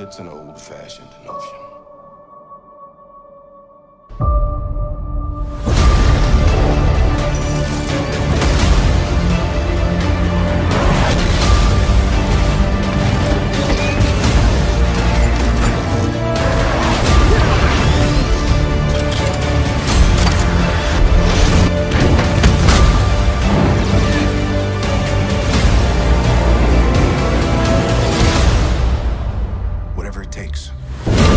It's an old-fashioned notion. whatever it takes.